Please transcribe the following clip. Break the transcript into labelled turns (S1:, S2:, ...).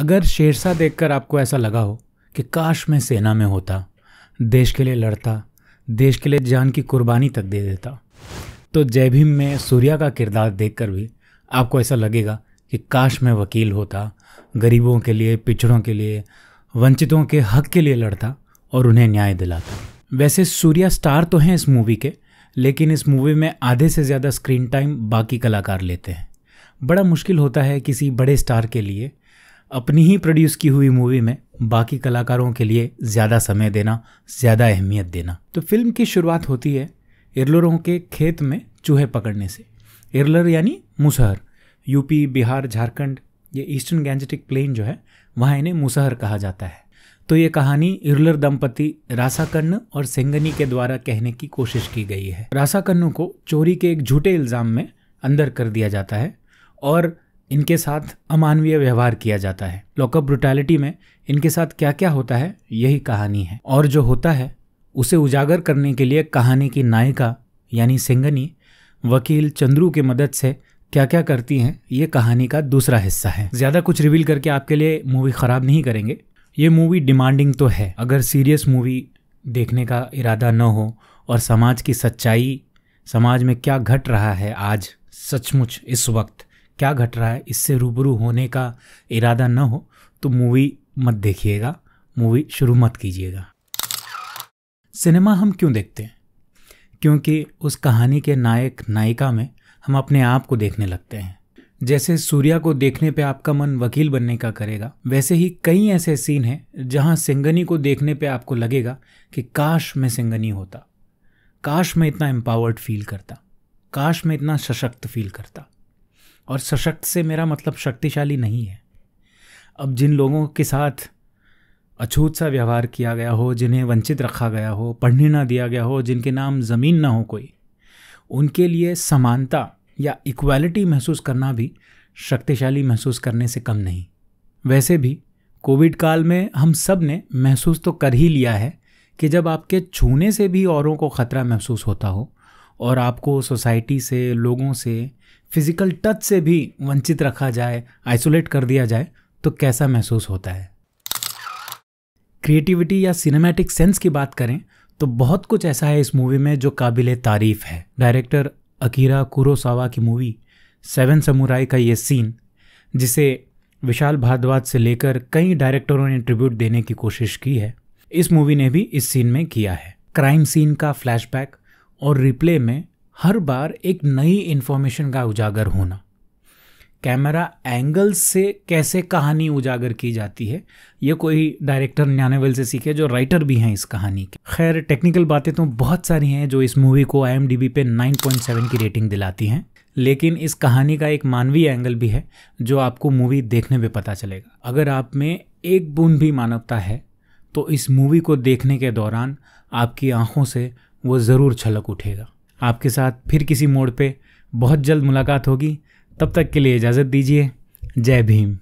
S1: अगर शेरशाह देखकर आपको ऐसा लगा हो कि काश मैं सेना में होता, देश के लिए लड़ता, देश के लिए जान की कुर्बानी तक दे देता तो जय भीम में सूर्या का किरदार देखकर भी आपको ऐसा लगेगा कि काश मैं वकील होता, गरीबों के लिए, पिछड़ों के लिए, वंचितों के हक के लिए लड़ता और उन्हें न्याय दिलाता। वैसे सूर्या स्टार तो हैं इस मूवी के, लेकिन इस मूवी में आधे से ज़्यादा स्क्रीन टाइम बाकी कलाकार लेते हैं। बड़ा मुश्किल होता है किसी बड़े स्टार के लिए अपनी ही प्रोड्यूस की हुई मूवी में बाकी कलाकारों के लिए ज़्यादा समय देना, ज़्यादा अहमियत देना। तो फ़िल्म की शुरुआत होती है इरलरों के खेत में चूहे पकड़ने से। इरलर यानी मुसहर, यूपी, बिहार, झारखंड, ये ईस्टर्न गैंजेटिक प्लेन जो है, वहाँ इन्हें मुसहर कहा जाता है। तो ये कहानी इरलर दंपति रासाकन्न और सेंगनी के द्वारा कहने की कोशिश की गई है। रासाकन्नु को चोरी के एक झूठे इल्ज़ाम में अंदर कर दिया जाता है और इनके साथ अमानवीय व्यवहार किया जाता है। लॉकअप ब्रुटैलिटी में इनके साथ क्या क्या होता है, यही कहानी है। और जो होता है, उसे उजागर करने के लिए कहानी की नायिका, यानी सिंगनी, वकील चंद्रू की मदद से क्या क्या करती हैं, ये कहानी का दूसरा हिस्सा है। ज़्यादा कुछ रिवील करके आपके लिए मूवी ख़राब नहीं करेंगे। ये मूवी डिमांडिंग तो है। अगर सीरियस मूवी देखने का इरादा न हो और समाज की सच्चाई, समाज में क्या घट रहा है आज, सचमुच इस वक्त क्या घट रहा है? इससे रूबरू होने का इरादा न हो तो मूवी मत देखिएगा। मूवी शुरू मत कीजिएगा। सिनेमा हम क्यों देखते हैं? क्योंकि उस कहानी के नायक, नायिका में हम अपने आप को देखने लगते हैं। जैसे सूर्या को देखने पे आपका मन वकील बनने का करेगा, वैसे ही कई ऐसे सीन हैं जहाँ सिंगनी को देखने पे आपको लगेगा कि काश मैं सिंगनी होता। काश मैं इतना एम्पावर्ड फील करता। काश मैं इतना सशक्त फील करता। और सशक्त से मेरा मतलब शक्तिशाली नहीं है। अब जिन लोगों के साथ अछूत सा व्यवहार किया गया हो, जिन्हें वंचित रखा गया हो, पढ़ने ना दिया गया हो, जिनके नाम ज़मीन ना हो कोई, उनके लिए समानता या इक्वालिटी महसूस करना भी शक्तिशाली महसूस करने से कम नहीं। वैसे भी कोविड काल में हम सबने महसूस तो कर ही लिया है कि जब आपके छूने से भी औरों को ख़तरा महसूस होता हो और आपको सोसाइटी से, लोगों से, फ़िज़िकल टच से भी वंचित रखा जाए, आइसोलेट कर दिया जाए तो कैसा महसूस होता है? क्रिएटिविटी या सिनेमैटिक सेंस की बात करें तो बहुत कुछ ऐसा है इस मूवी में जो काबिल तारीफ़ है। डायरेक्टर अकीरा कुरोसावा की मूवी, सेवन समुराई का ये सीन, जिसे विशाल भारद्वाज से लेकर कई डायरेक्टरों ने ट्रिब्यूट देने की कोशिश की है, इस मूवी ने भी इस सीन में किया है। क्राइम सीन का फ्लैशबैक और रिप्ले में हर बार एक नई इन्फॉर्मेशन का उजागर होना। कैमरा एंगल से कैसे कहानी उजागर की जाती है, ये कोई डायरेक्टर न्यानेवल से सीखे जो राइटर भी हैं इस कहानी के। खैर टेक्निकल बातें तो बहुत सारी हैं जो इस मूवी को आईएमडीबी पे 9.7 की रेटिंग दिलाती हैं। लेकिन इस कहानी का एक मानवीय एंगल भी है, जो आपको मूवी देखने पे पता चलेगा। अगर आप में एक बूंद भी मानवता है तो इस मूवी को देखने के दौरान आपकी आँखों से वो ज़रूर छलक उठेगा। आपके साथ फिर किसी मोड़ पे बहुत जल्द मुलाकात होगी। तब तक के लिए इजाज़त दीजिए। जय भीम।